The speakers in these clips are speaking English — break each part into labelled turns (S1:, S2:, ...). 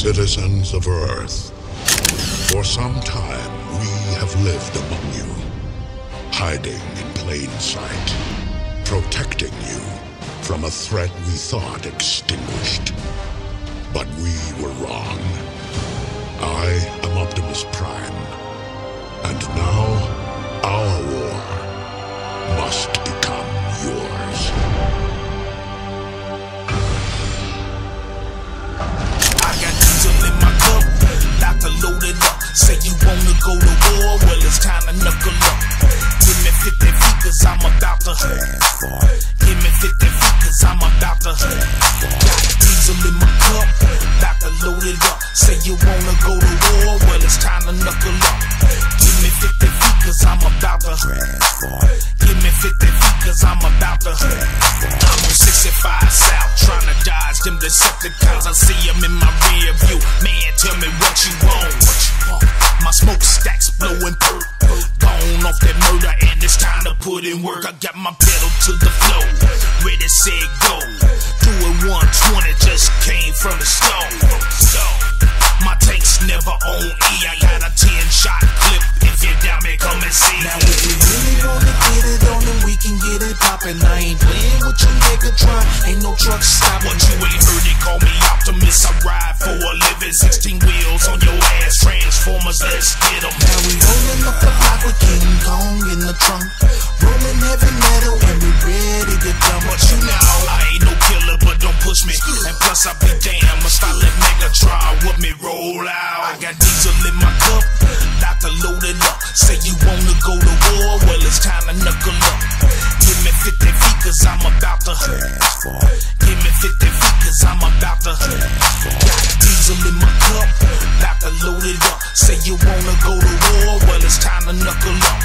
S1: citizens of Earth, for some time we have lived among you, hiding in plain sight, protecting you from a threat we thought extinguished. But we were wrong. I am Optimus Prime, and now our war must
S2: I'm about to Give me 50 feet cause I'm about to Got diesel in my cup, Doctor loaded up. Say you wanna go to war, well it's time to knuckle up. Give me 50 feet cause I'm about to Give me 50 feet cause I'm about to I'm on 65 South trying to dodge them Decepticons. I see them in my rear view. Man, tell me work. I got my pedal to the floor. Ready, set, go. Doing 120 just came from the stove. My tank's never on E. I got a 10 shot clip. If you doubt me, come and see. Now, if we really wanna get it on, then we can get it poppin'. I ain't playing with you, Megatron. Ain't no truck stop. What you ain't heard, they call me Optimus. I ride for a living. 16 wheels on your ass. Transformers, let's get 'em. Now we holding up the block with King Kong in the trunk. Plus, I be damn if I let Megatron with me roll out. I got diesel in my cup, Doctor loaded up. Say you wanna go to war, well it's time to knuckle up. Give me 50 feet cause I'm about to transform. Give me 50 feet cause I'm about to transform. Got diesel in my cup, Doctor loaded up. Say you wanna go to war, well it's time to knuckle up.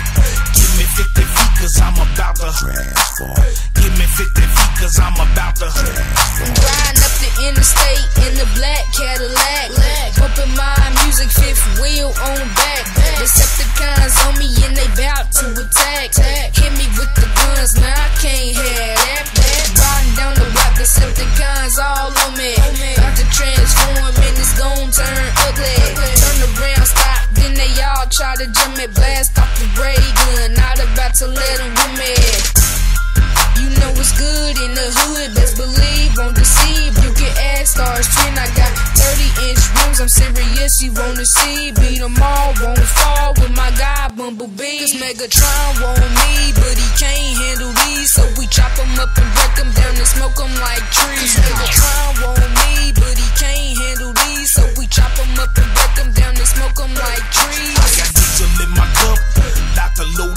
S2: Give me 50 feet cause I'm about to transform. Give me 50 feet cause I'm about
S3: Blast off the ray gun, not about to let them with me. You know it's good in the hood, best believe, won't deceive. You can ask Starscream, I got 30 inch rims, I'm serious, you wanna see. Beat 'em all, won't fall with my guy Bumblebee. Cause Megatron want me, but he can't handle these. So we chop 'em up and break 'em down and smoke 'em like trees. Megatron want me,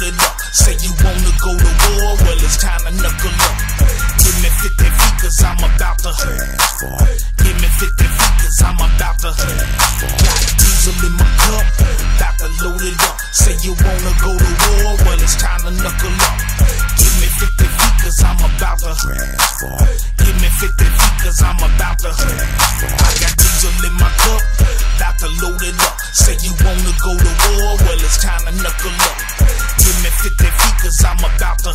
S2: Loaded up. Say you wanna go to war, well it's time to knuckle up. Give me 50 feet cause I'm about to Give me 50 about to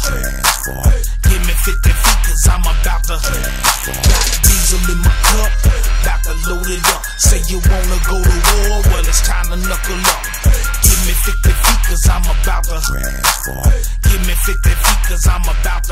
S2: Give me 50 feet cause I'm about to Got diesel in my cup, Doctor loaded up. Say you wanna go to war, well it's time to knuckle up. Give me 50 feet cause I'm about to Give me 50 feet cause I'm about